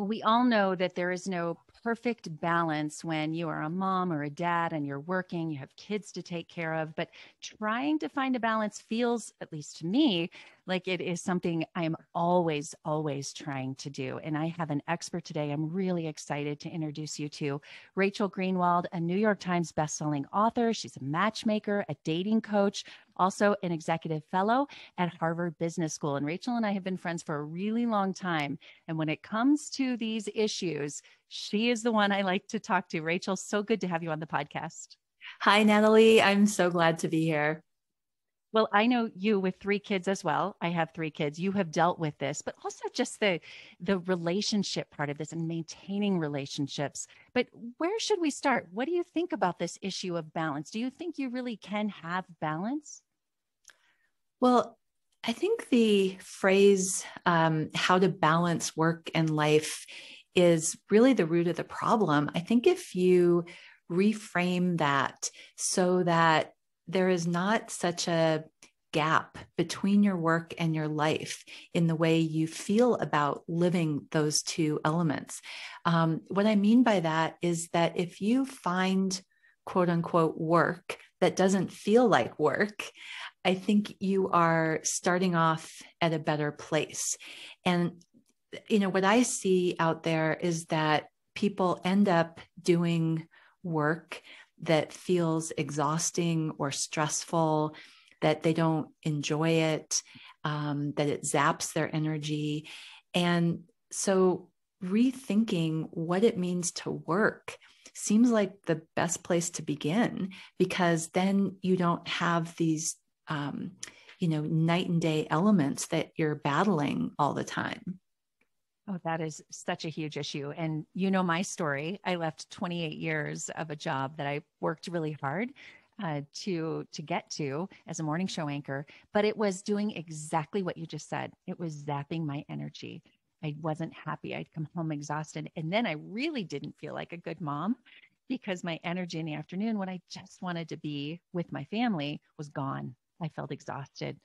Well, we all know that there is no perfect balance when you are a mom or a dad and you're working, you have kids to take care of. But trying to find a balance feels, at least to me, like it is something I am always, always trying to do. And I have an expert today I'm really excited to introduce you to Rachel Greenwald, a New York Times bestselling author. She's a matchmaker, a dating coach, also an executive fellow at Harvard Business School. And Rachel and I have been friends for a really long time. And when it comes to these issues, she is the one I like to talk to. Rachel, so good to have you on the podcast. Hi, Natalie. I'm so glad to be here. Well, I know you with three kids as well. I have three kids. You have dealt with this, but also just the the relationship part of this and maintaining relationships. But where should we start? What do you think about this issue of balance? Do you think you really can have balance? Well, I think the phrase um, "how to balance work and life" is really the root of the problem. I think if you reframe that so that there is not such a gap between your work and your life in the way you feel about living those two elements. Um, what I mean by that is that if you find quote unquote work that doesn't feel like work, I think you are starting off at a better place. And, you know, what I see out there is that people end up doing work that feels exhausting or stressful, that they don't enjoy it, um, that it zaps their energy. And so, rethinking what it means to work seems like the best place to begin because then you don't have these um, you know night and day elements that you're battling all the time Oh, that is such a huge issue. And you know my story. I left 28 years of a job that I worked really hard uh, to to get to as a morning show anchor, but it was doing exactly what you just said. It was zapping my energy. I wasn't happy. I'd come home exhausted, and then I really didn't feel like a good mom because my energy in the afternoon, when I just wanted to be with my family, was gone. I felt exhausted.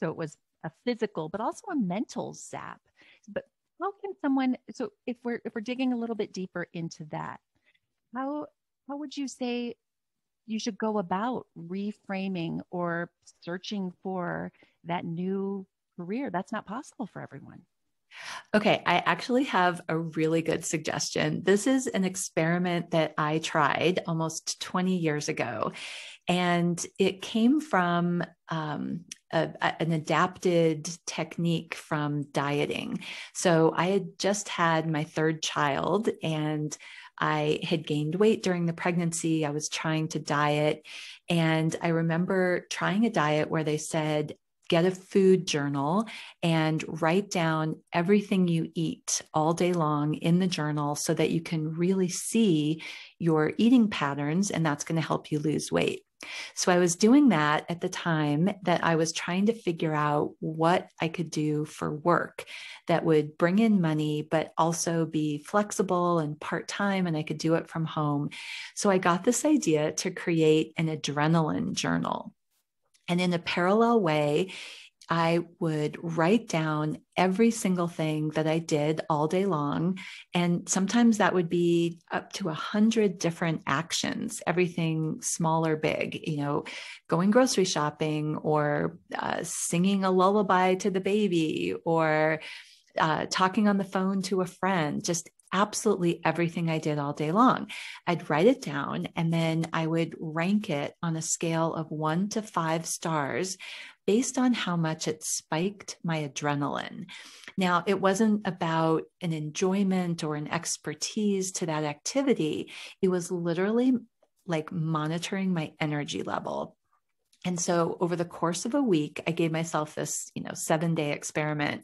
So it was a physical, but also a mental zap. But how can someone so if we're if we're digging a little bit deeper into that how how would you say you should go about reframing or searching for that new career that's not possible for everyone Okay, I actually have a really good suggestion. This is an experiment that I tried almost 20 years ago, and it came from um, a, an adapted technique from dieting. So I had just had my third child and I had gained weight during the pregnancy. I was trying to diet. And I remember trying a diet where they said, get a food journal and write down everything you eat all day long in the journal so that you can really see your eating patterns. And that's going to help you lose weight. So I was doing that at the time that I was trying to figure out what I could do for work that would bring in money, but also be flexible and part time, and I could do it from home. So I got this idea to create an adrenaline journal. And in a parallel way, I would write down every single thing that I did all day long. And sometimes that would be up to a hundred different actions, everything small or big, you know, going grocery shopping or uh, singing a lullaby to the baby or uh, talking on the phone to a friend, just absolutely everything I did all day long. I'd write it down and then I would rank it on a scale of one to five stars based on how much it spiked my adrenaline. Now, it wasn't about an enjoyment or an expertise to that activity, it was literally like monitoring my energy level. And so over the course of a week, I gave myself this, you know, 7-day experiment.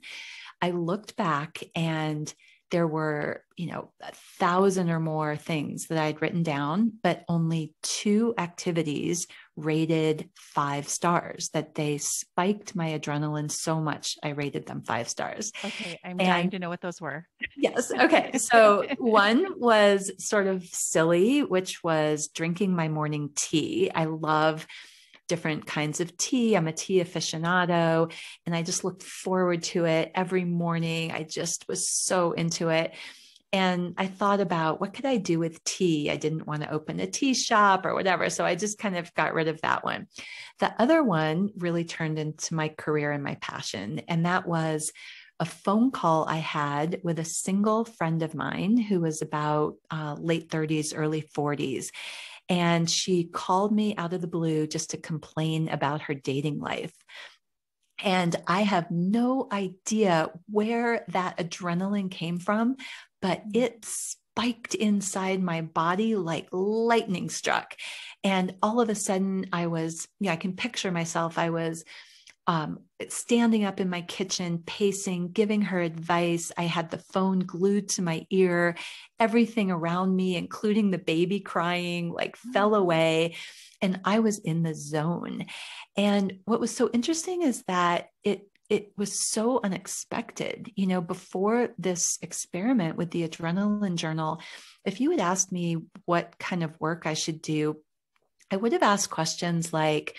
I looked back and there were, you know, a thousand or more things that I'd written down, but only two activities rated five stars, that they spiked my adrenaline so much. I rated them five stars. Okay. I'm and, dying to know what those were. Yes. Okay. So one was sort of silly, which was drinking my morning tea. I love different kinds of tea. I'm a tea aficionado and I just looked forward to it every morning. I just was so into it. And I thought about what could I do with tea? I didn't want to open a tea shop or whatever. So I just kind of got rid of that one. The other one really turned into my career and my passion. And that was a phone call I had with a single friend of mine who was about uh, late 30s, early 40s. And she called me out of the blue just to complain about her dating life. And I have no idea where that adrenaline came from, but mm. it spiked inside my body like lightning struck. And all of a sudden, I was, yeah, I can picture myself. I was um, standing up in my kitchen, pacing, giving her advice. I had the phone glued to my ear. Everything around me, including the baby crying, like fell mm. away. And I was in the zone. And what was so interesting is that it it was so unexpected. You know, before this experiment with the adrenaline journal, if you had asked me what kind of work I should do, I would have asked questions like,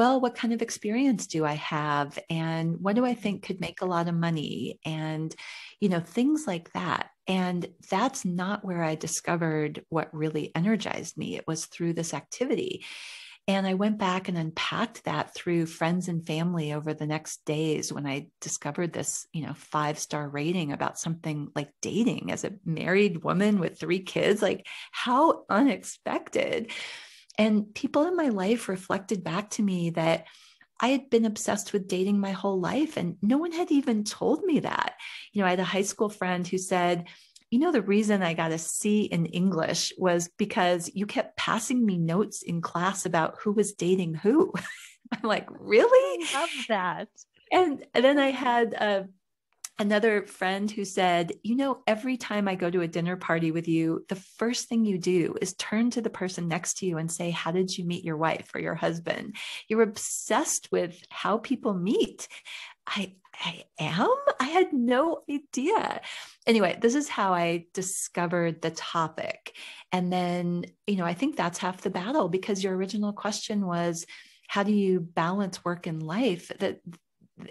well, what kind of experience do I have? And what do I think could make a lot of money? And, you know, things like that. And that's not where I discovered what really energized me. It was through this activity. And I went back and unpacked that through friends and family over the next days when I discovered this, you know, five star rating about something like dating as a married woman with three kids. Like, how unexpected. And people in my life reflected back to me that I had been obsessed with dating my whole life, and no one had even told me that. You know, I had a high school friend who said, you know, the reason I got a C in English was because you kept passing me notes in class about who was dating who. I'm like, really? I love that. And, and then I had a another friend who said, You know, every time I go to a dinner party with you, the first thing you do is turn to the person next to you and say, How did you meet your wife or your husband? You're obsessed with how people meet. I, I am? I had no idea. Anyway, this is how I discovered the topic. And then, you know, I think that's half the battle because your original question was, how do you balance work and life that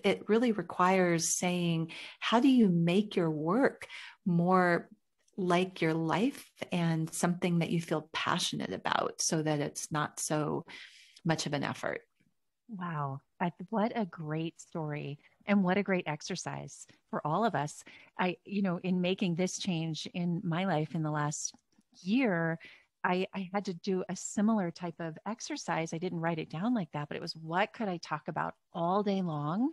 it really requires saying, how do you make your work more like your life and something that you feel passionate about so that it's not so much of an effort? Wow. I, what a great story and what a great exercise for all of us. I, you know, in making this change in my life in the last year, I, I had to do a similar type of exercise. I didn't write it down like that, but it was what could I talk about all day long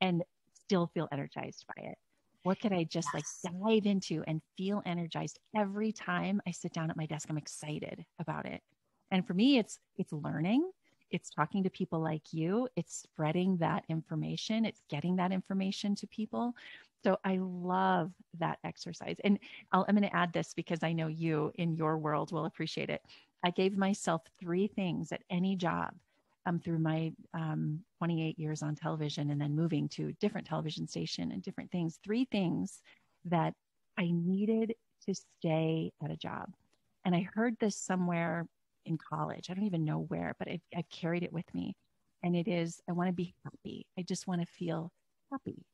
and still feel energized by it? What could I just yes. like dive into and feel energized every time I sit down at my desk? I'm excited about it. And for me, it's it's learning, it's talking to people like you, it's spreading that information, it's getting that information to people. So I love that exercise. And i am going to add this because I know you in your world will appreciate it. I gave myself three things at any job um, through my um, 28 years on television and then moving to different television station and different things. Three things that I needed to stay at a job. And I heard this somewhere in college. I don't even know where, but I've, I've carried it with me. And it is I want to be happy. I just want to feel happy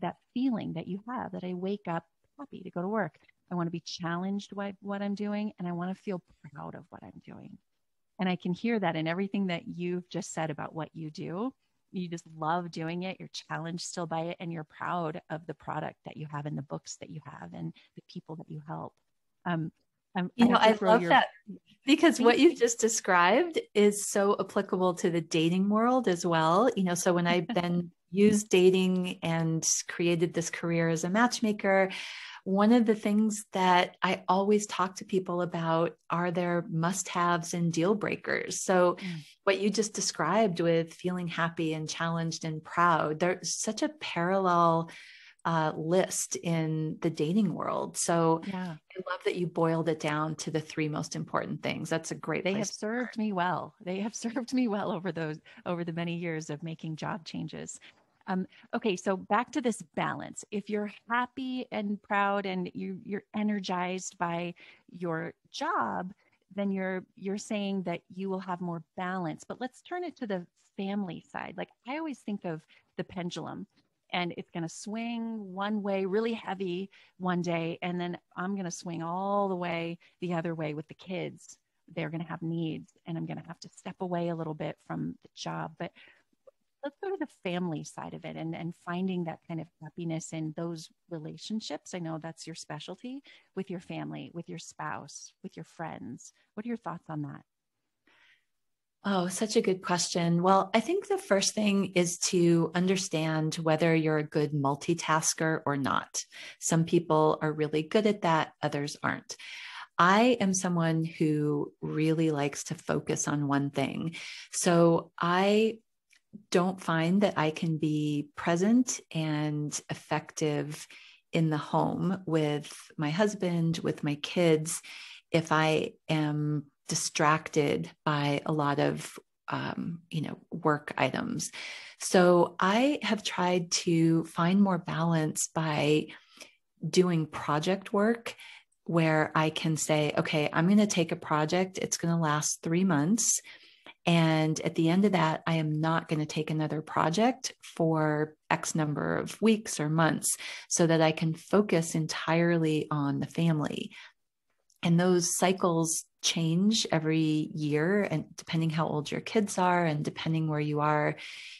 that feeling that you have that I wake up happy to go to work. I want to be challenged by what I'm doing and I want to feel proud of what I'm doing. And I can hear that in everything that you've just said about what you do. You just love doing it. You're challenged still by it and you're proud of the product that you have and the books that you have and the people that you help. Um, um, you know, I love your... that because what you've just described is so applicable to the dating world as well. You know, so when I've been used dating and created this career as a matchmaker, one of the things that I always talk to people about are their must haves and deal breakers. So, mm. what you just described with feeling happy and challenged and proud, there's such a parallel uh, list in the dating world. So yeah. I love that you boiled it down to the three most important things. That's a great. They have served me well. They have served me well over those over the many years of making job changes. Um, okay, so back to this balance. If you're happy and proud and you you're energized by your job, then you're you're saying that you will have more balance. But let's turn it to the family side. Like I always think of the pendulum and it's going to swing one way really heavy one day and then i'm going to swing all the way the other way with the kids. They're going to have needs and i'm going to have to step away a little bit from the job. But let's go to the family side of it and, and finding that kind of happiness in those relationships. I know that's your specialty with your family with your spouse with your friends. What are your thoughts on that Oh, such a good question. Well, I think the first thing is to understand whether you're a good multitasker or not. Some people are really good at that, others aren't. I am someone who really likes to focus on one thing. So I don't find that I can be present and effective in the home with my husband, with my kids, if I am distracted by a lot of um, you know work items. So i have tried to find more balance by doing project work where i can say okay i'm going to take a project. It's going to last three months. And at the end of that, I am not going to take another project for X number of weeks or months so that I can focus entirely on the family. And those cycles change every year and depending how old your kids are and depending where you are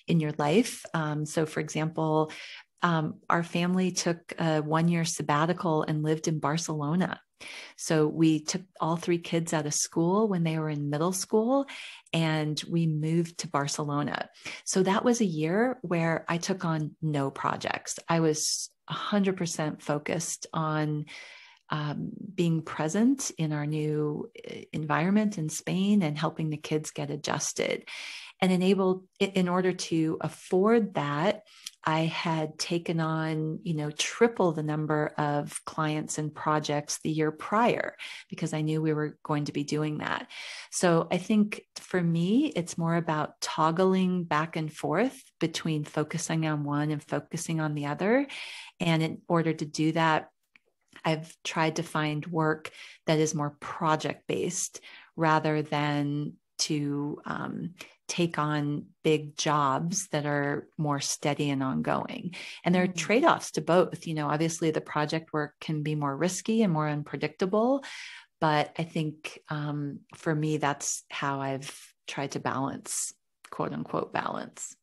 in your life um, so for example um, our family took a one year sabbatical and lived in barcelona so we took all three kids out of school when they were in middle school and we moved to Barcelona. So that was a year where I took on no projects. I was 100% focused on um, being present in our new eh, environment in Spain and helping the kids get adjusted. And enabled, in order to afford that, I had taken on, you know, triple the number of clients and projects the year prior because I knew we were going to be doing that. So I think for me, it's more about toggling back and forth between focusing on one and focusing on the other. And in order to do that, I've tried to find work that is more project based rather than to um, take on big jobs that are more steady and ongoing. And there are mm-hmm. trade offs to both. You know, obviously the project work can be more risky and more unpredictable. But I think um, for me, that's how I've tried to balance, quote unquote, balance.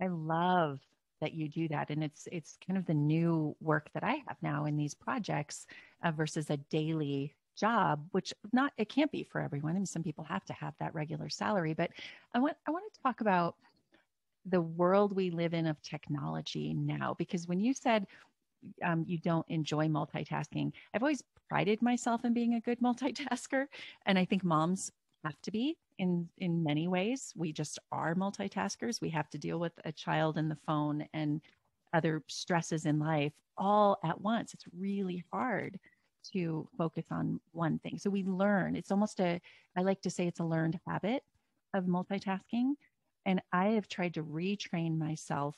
I love that you do that. And it's it's kind of the new work that i have now in these projects uh, versus a daily job which not it can't be for everyone. I mean, some people have to have that regular salary but i want i want to talk about the world we live in of technology now because when you said um, you don't enjoy multitasking i've always prided myself in being a good multitasker. And i think moms have to be in in many ways. We just are multitaskers. We have to deal with a child and the phone and other stresses in life all at once. It's really hard to focus on one thing. So we learn. It's almost a i like to say it's a learned habit of multitasking. And i have tried to retrain myself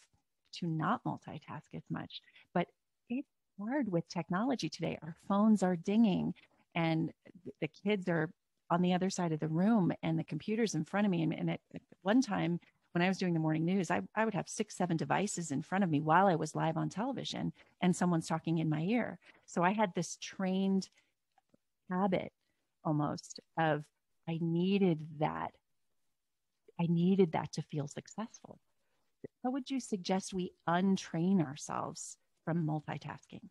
to not multitask as much but it's hard with technology today. Our phones are dinging and the kids are on the other side of the room and the computer's in front of me. And, and at, one time, when I was doing the morning news, I, I would have six, seven devices in front of me while I was live on television and someone's talking in my ear. So I had this trained habit almost of I needed that. I needed that to feel successful. How would you suggest we untrain ourselves from multitasking?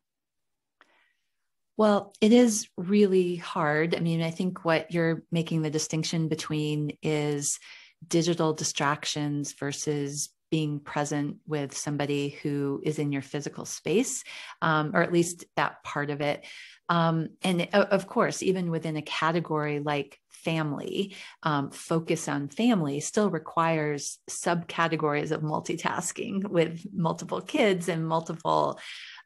Well, it is really hard. I mean, I think what you're making the distinction between is digital distractions versus being present with somebody who is in your physical space, um, or at least that part of it. Um, and of course, even within a category like family, um, focus on family still requires subcategories of multitasking with multiple kids and multiple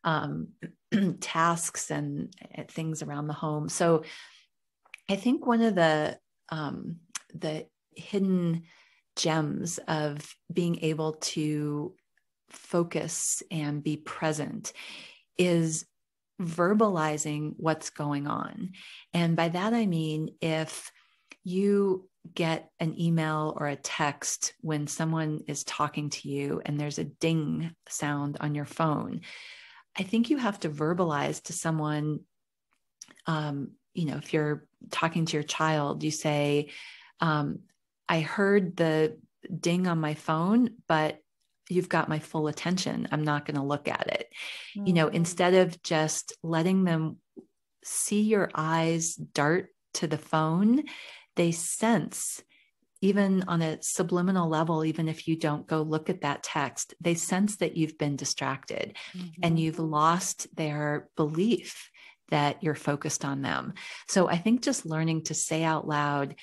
um, tasks and things around the home. So I think one of the um, the hidden gems of being able to focus and be present is verbalizing what's going on. And by that I mean if you get an email or a text when someone is talking to you and there's a ding sound on your phone, I think you have to verbalize to someone, um, you know, if you're talking to your child, you say, um, I heard the ding on my phone, but you've got my full attention. I'm not going to look at it. Mm-hmm. You know, mm. instead of just letting them see your eyes dart to the phone, they sense even on a subliminal level, even if you don't go look at that text, they sense that you've been distracted mm-hmm. and you've lost their belief that you're focused on them. So I think just learning to say out loud,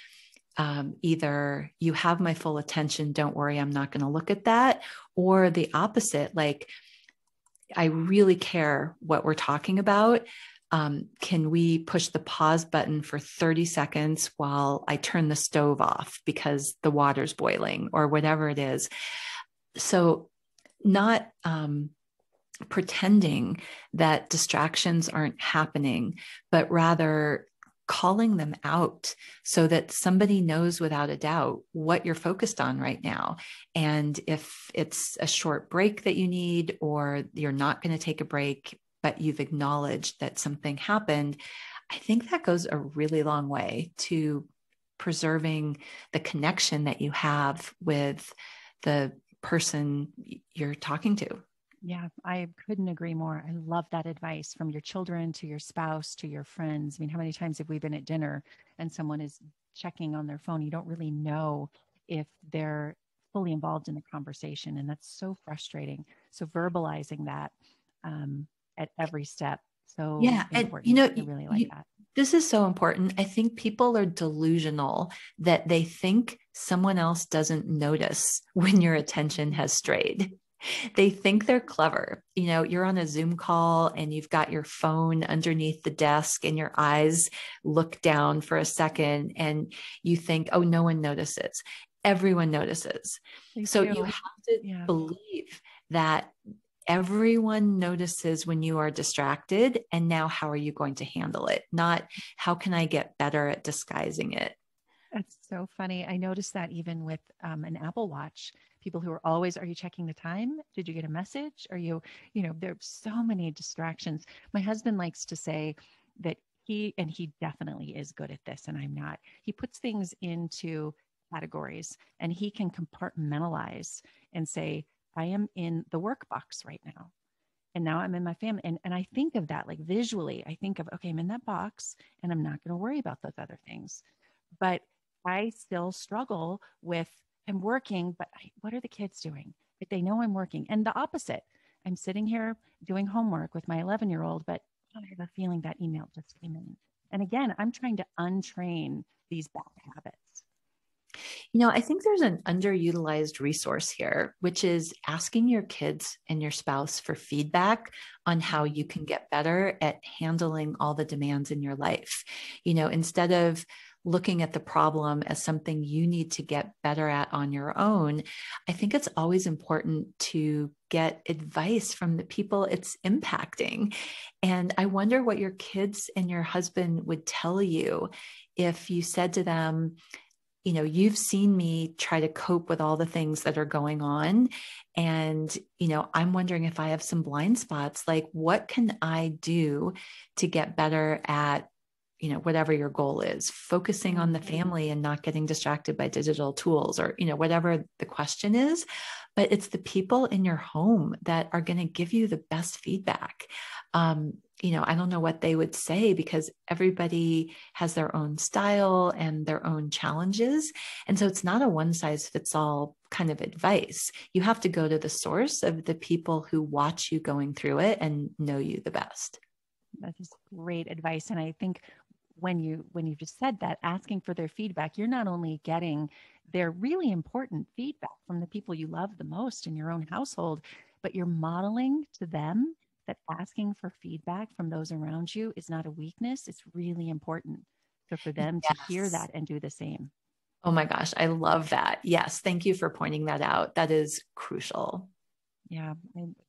um, either you have my full attention, don't worry, I'm not going to look at that, or the opposite, like, I really care what we're talking about um, can we push the pause button for 30 seconds while I turn the stove off because the water's boiling or whatever it is? So, not um, pretending that distractions aren't happening, but rather calling them out so that somebody knows without a doubt what you're focused on right now. And if it's a short break that you need, or you're not going to take a break, but you've acknowledged that something happened, I think that goes a really long way to preserving the connection that you have with the person you're talking to. Yeah, I couldn't agree more. I love that advice from your children to your spouse to your friends. I mean, how many times have we been at dinner and someone is checking on their phone? You don't really know if they're fully involved in the conversation. And that's so frustrating. So, verbalizing that um, at every step. So yeah, and you know, I really like you, that. This is so important. I think people are delusional that they think someone else doesn't notice when your attention has strayed. They think they're clever. You know, you're on a Zoom call and you've got your phone underneath the desk and your eyes look down for a second and you think, oh, no one notices. Everyone notices. so you have to yeah. believe that everyone notices when you are distracted. And now, how are you going to handle it? Not how can I get better at disguising it? That's so funny. I noticed that even with um, an Apple Watch, people who are always, are you checking the time? Did you get a message? Are you, you know, there's so many distractions. My husband likes to say that he, and he definitely is good at this, and I'm not, he puts things into categories and he can compartmentalize and say, I am in the work box right now. And now I'm in my family. And, and I think of that like visually. I think of, okay, I'm in that box and I'm not going to worry about those other things. But I still struggle with, I'm working, but I, what are the kids doing? If they know I'm working. And the opposite, I'm sitting here doing homework with my 11 year old, but I have a feeling that email just came in. And again, I'm trying to untrain these bad habits. You know, I think there's an underutilized resource here, which is asking your kids and your spouse for feedback on how you can get better at handling all the demands in your life. You know, instead of looking at the problem as something you need to get better at on your own, I think it's always important to get advice from the people it's impacting. And I wonder what your kids and your husband would tell you if you said to them, you know you've seen me try to cope with all the things that are going on. And you know i'm wondering if i have some blind spots like what can i do to get better at you know whatever your goal is? Focusing on the mm-hmm. family and not getting distracted by digital tools or you know whatever the question is. But it's the people in your home that are going to give you the best feedback. Um, you know, I don't know what they would say because everybody has their own style and their own challenges. And so it's not a one size fits all kind of advice. You have to go to the source of the people who watch you going through it and know you the best. That is great advice. And I think when you when you just said that asking for their feedback you're not only getting their really important feedback from the people you love the most in your own household but you're modeling to them that asking for feedback from those around you is not a weakness. It's really important. So for them yes. to hear that and do the same. Oh my gosh, I love that. Yes, thank you for pointing that out. That is crucial. Yeah,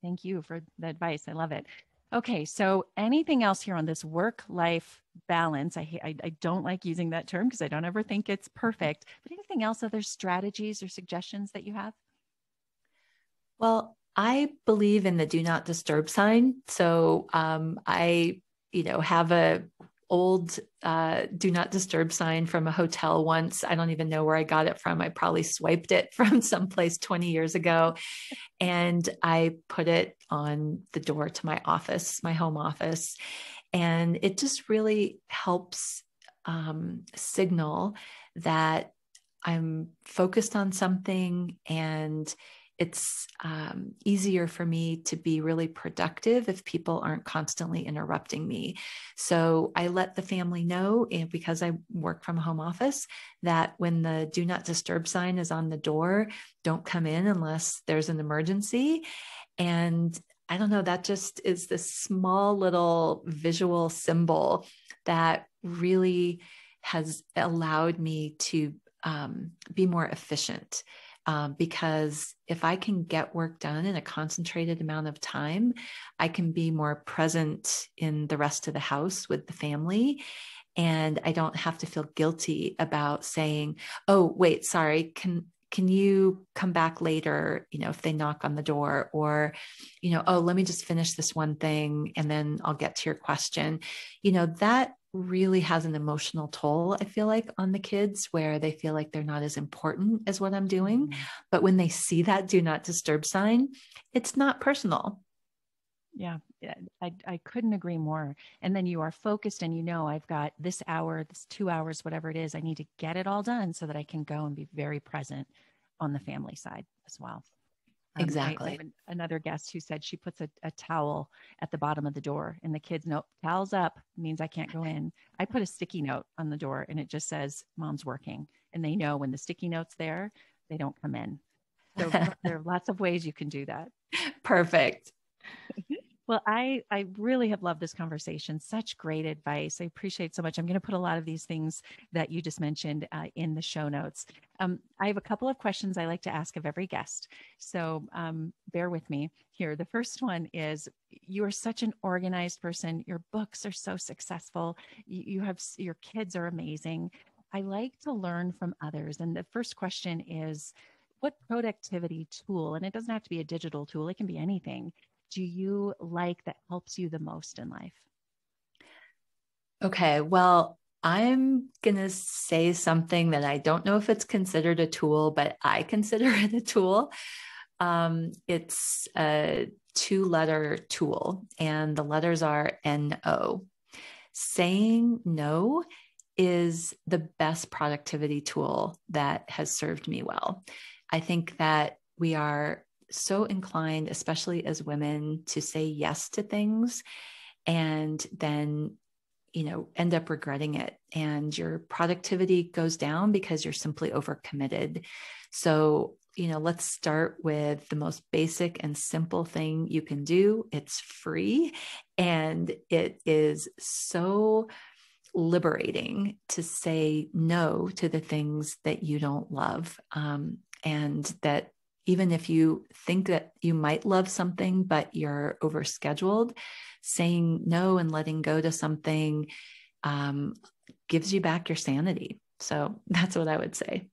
thank you for the advice. I love it. Okay, so anything else here on this work life balance? I, I, I don't like using that term because I don't ever think it's perfect. But anything else, other strategies or suggestions that you have? Well, I believe in the do not disturb sign. So um, I, you know, have a old uh, do not disturb sign from a hotel once. I don't even know where I got it from. I probably swiped it from someplace 20 years ago. And I put it on the door to my office, my home office. And it just really helps um, signal that I'm focused on something and it's um, easier for me to be really productive if people aren't constantly interrupting me. So I let the family know, and because I work from home office, that when the do not disturb sign is on the door, don't come in unless there's an emergency. And I don't know, that just is this small little visual symbol that really has allowed me to um, be more efficient um, because if I can get work done in a concentrated amount of time, I can be more present in the rest of the house with the family. And I don't have to feel guilty about saying, oh, wait, sorry, can, can you come back later you know if they knock on the door or you know oh let me just finish this one thing and then i'll get to your question you know that really has an emotional toll, I feel like, on the kids where they feel like they're not as important as what I'm doing. Mm-hmm. But when they see that do not disturb sign, it's not personal. Yeah, I, I couldn't agree more. And then you are focused and you know, I've got this hour, this two hours, whatever it is, I need to get it all done so that I can go and be very present on the family side as well. Um, exactly. another guest who said she puts a, a, towel at the bottom of the door and the kids know towels up means I can't go in. I put a sticky note on the door and it just says mom's working and they know when the sticky note's there, they don't come in. So there are lots of ways you can do that. Perfect. Well, I I really have loved this conversation. Such great advice. I appreciate so much. I'm going to put a lot of these things that you just mentioned uh, in the show notes. Um, I have a couple of questions I like to ask of every guest, so um, bear with me here. The first one is: You are such an organized person. Your books are so successful. You, you have your kids are amazing. I like to learn from others, and the first question is what productivity tool, and it doesn't have to be a digital tool, it can be anything, do you like that helps you the most in life? Okay, well, I'm going to say something that I don't know if it's considered a tool, but I consider it a tool. Um, it's a two letter tool, and the letters are NO. Saying no is the best productivity tool that has served me well. I think that we are so inclined, especially as women, to say yes to things and then you know end up regretting it. And your productivity goes down because you're simply overcommitted. So you know let's start with the most basic and simple thing you can do. It's free and it is so liberating to say no to the things that you don't love um, and that even if you think that you might love something, but you're overscheduled, saying no and letting go to something um, gives you back your sanity. So that's what I would say.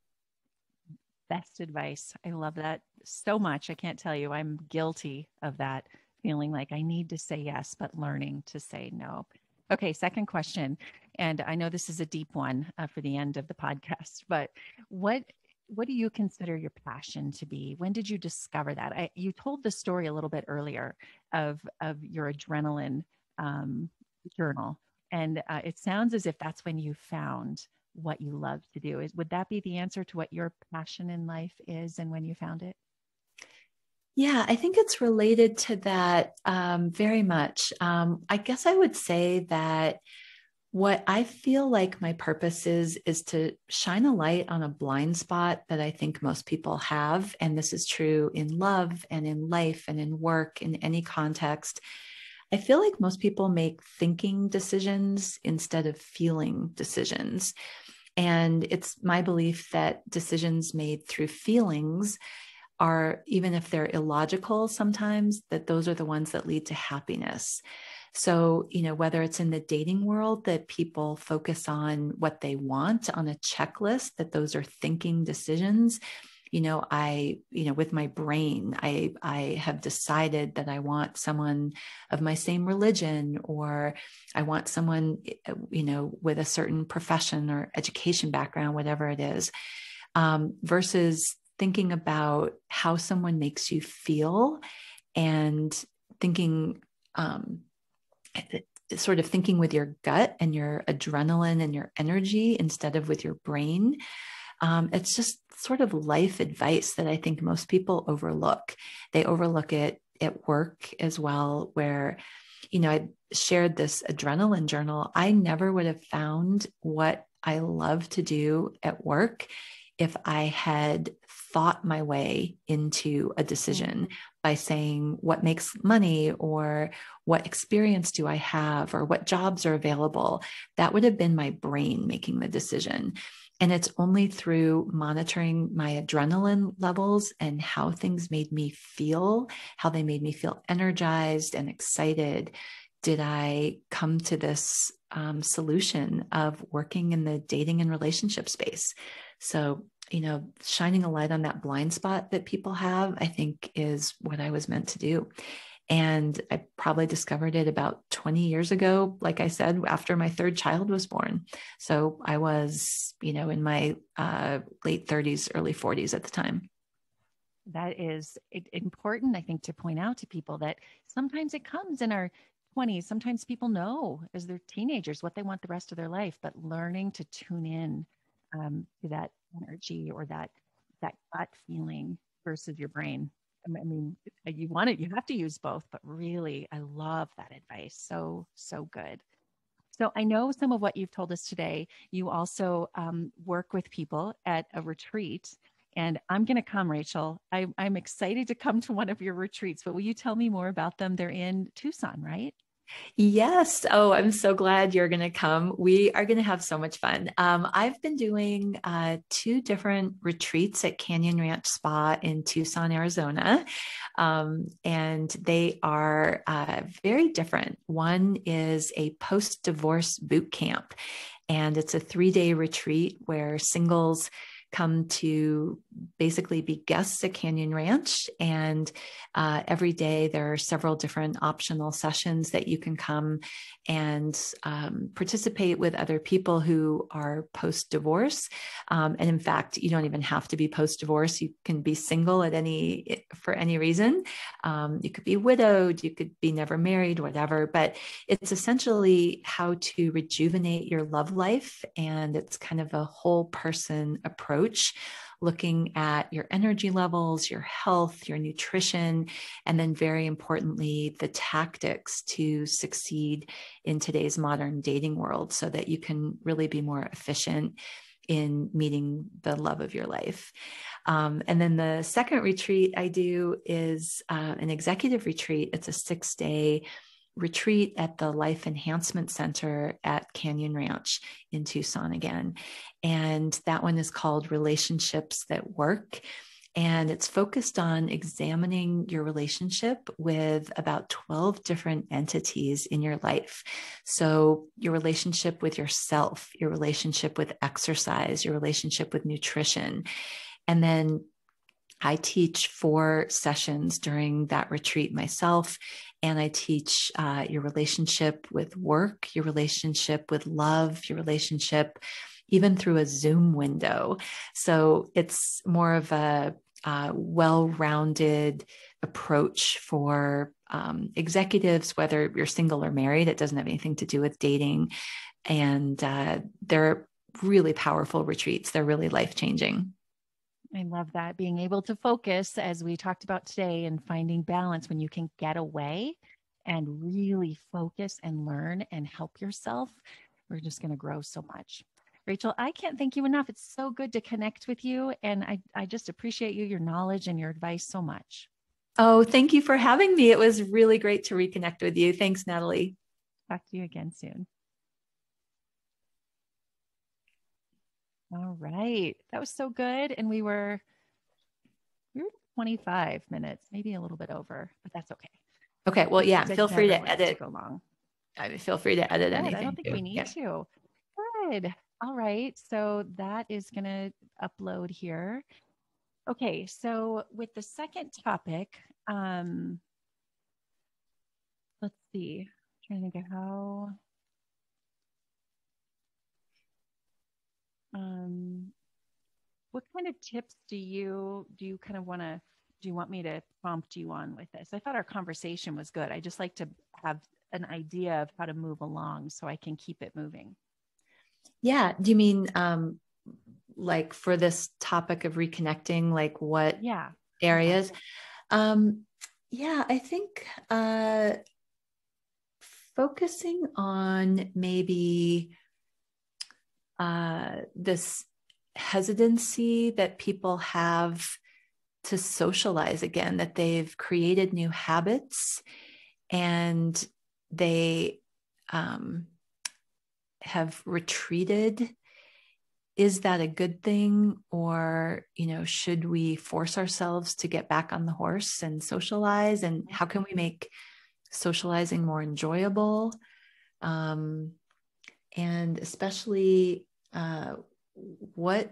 Best advice. I love that so much. I can't tell you, I'm guilty of that feeling like I need to say yes, but learning to say no. Okay, second question. And I know this is a deep one uh, for the end of the podcast, but what what do you consider your passion to be? When did you discover that? I, you told the story a little bit earlier of of your adrenaline um, journal, and uh, it sounds as if that's when you found what you love to do. Is would that be the answer to what your passion in life is, and when you found it? Yeah, I think it's related to that um, very much. Um, I guess I would say that what I feel like my purpose is, is to shine a light on a blind spot that I think most people have. And this is true in love and in life and in work, in any context. I feel like most people make thinking decisions instead of feeling decisions. And it's my belief that decisions made through feelings are, even if they're illogical sometimes, that those are the ones that lead to happiness. So, you know, whether it's in the dating world that people focus on what they want on a checklist, that those are thinking decisions. You know, I, you know, with my brain, I I have decided that I want someone of my same religion or I want someone, you know, with a certain profession or education background, whatever it is. Um, versus thinking about how someone makes you feel and thinking um, sort of thinking with your gut and your adrenaline and your energy instead of with your brain. Um, it's just sort of life advice that I think most people overlook. They overlook it at work as well, where, you know, I shared this adrenaline journal. I never would have found what I love to do at work if I had thought my way into a decision by saying what makes money or what experience do I have or what jobs are available. That would have been my brain making the decision. And it's only through monitoring my adrenaline levels and how things made me feel, how they made me feel energized and excited, did I come to this um, solution of working in the dating and relationship space. So you know, shining a light on that blind spot that people have, I think is what I was meant to do. And I probably discovered it about 20 years ago, like I said, after my third child was born. So I was, you know, in my uh, late 30s, early 40s at the time. That is important, I think, to point out to people that sometimes it comes in our 20s. Sometimes people know as they're teenagers what they want the rest of their life, but learning to tune in um, to that energy or that that gut feeling versus your brain. I mean, you want it, you have to use both, but really, I love that advice. So, so good. So, I know some of what you've told us today. You also um, work with people at a retreat, and I'm going to come, Rachel. I, I'm excited to come to one of your retreats, but will you tell me more about them? They're in Tucson, right? Yes. Oh, I'm so glad you're going to come. We are going to have so much fun. Um, I've been doing uh, two different retreats at Canyon Ranch Spa in Tucson, Arizona, um, and they are uh, very different. One is a post divorce boot camp, and it's a three day retreat where singles come to basically be guests at Canyon Ranch. And uh, every day there are several different optional sessions that you can come and um, participate with other people who are post divorce. Um, and in fact, you don't even have to be post divorce. You can be single at any for any reason. Um, you could be widowed. You could be never married, whatever. But it's essentially how to rejuvenate your love life, and it's kind of a whole person approach looking at your energy levels, your health, your nutrition, and then very importantly, the tactics to succeed in today's modern dating world so that you can really be more efficient in meeting the love of your life. Um, and then the second retreat I do is uh, an executive retreat. It's a six day retreat at the Life Enhancement Center at Canyon Ranch in Tucson again. And that one is called Relationships That Work. And it's focused on examining your relationship with about 12 different entities in your life. So, your relationship with yourself, your relationship with exercise, your relationship with nutrition. And then I teach four sessions during that retreat myself, and I teach uh, your relationship with work, your relationship with love, your relationship even through a Zoom window. So it's more of a uh, well rounded approach for um, executives, whether you're single or married. It doesn't have anything to do with dating. And uh, they're really powerful retreats, they're really life changing. I love that being able to focus as we talked about today and finding balance when you can get away and really focus and learn and help yourself. We're just going to grow so much. Rachel, I can't thank you enough. It's so good to connect with you. And I, I just appreciate you, your knowledge, and your advice so much. Oh, thank you for having me. It was really great to reconnect with you. Thanks, Natalie. Talk to you again soon. All right. That was so good. And we were we were 25 minutes, maybe a little bit over, but that's okay. Okay. Well, yeah, feel free to edit. To long. I mean, feel free to edit Good. anything. I don't think too. we need Yeah. to. Good. All right. So that is going to upload here. Okay. So with the second topic, um, let's see. trying to think of how. Um, what kind of tips do you do you kind of want to do you want me to prompt you on with this? I thought our conversation was good. I just like to have an idea of how to move along so I can keep it moving. Yeah. Do you mean um like for this topic of reconnecting, like what Yeah. areas? Um yeah, I think uh focusing on maybe uh this hesitancy that people have to socialize again, that they've created new habits and they um, have retreated. Is that a good thing? Or, you know, should we force ourselves to get back on the horse and socialize? And how can we make socializing more enjoyable? Um, and especially uh, what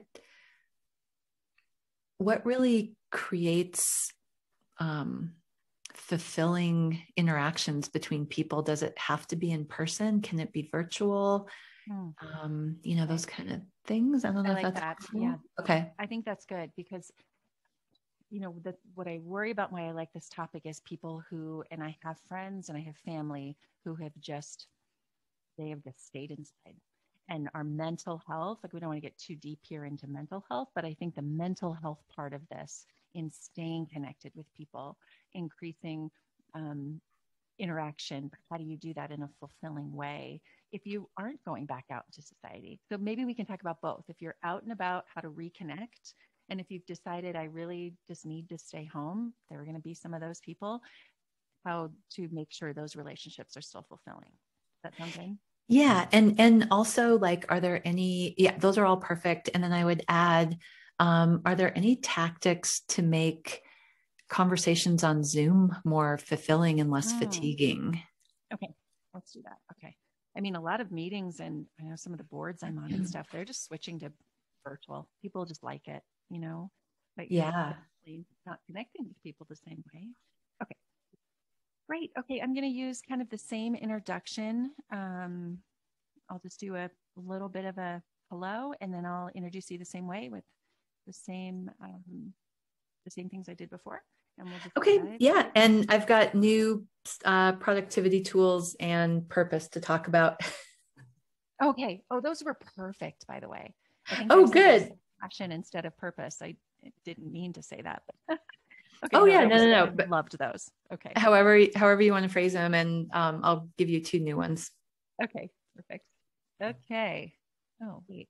what really creates um, fulfilling interactions between people does it have to be in person can it be virtual Hmm. um, you know those kind of things i don't know I if like that's that. helpful. Yeah. okay I think that's good because, you know, the, what I worry about why I like this topic is people who, and I have friends and I have family who have just, they have just stayed inside. And our mental health, like we don't want to get too deep here into mental health, but I think the mental health part of this in staying connected with people, increasing um, interaction, how do you do that in a fulfilling way? if you aren't going back out into society. So maybe we can talk about both. If you're out and about, how to reconnect. And if you've decided I really just need to stay home, there are going to be some of those people, how to make sure those relationships are still fulfilling. That good? Yeah and and also like are there any yeah those are all perfect and then i would add um, are there any tactics to make conversations on zoom more fulfilling and less Mm. fatiguing Okay, let's do that. Okay. I mean, a lot of meetings and I know some of the boards I'm on and stuff, they're just switching to virtual. People just like it, you know? But Yeah. not connecting with people the same way. Great. Okay. I'm going to use kind of the same introduction. Um, I'll just do a little bit of a hello and then I'll introduce you the same way with the same, um, the same things I did before. And we'll just Okay, yeah, and I've got new uh, productivity tools and purpose to talk about. Okay. Oh, those were perfect, by the way. Oh, good. Passion instead of purpose. I didn't mean to say that. Okay, Oh, yeah, no, no, no, I but- loved those. Okay. however, however you want to phrase them, and um, I'll give you two new ones. Okay. Perfect. Okay. Oh, wait.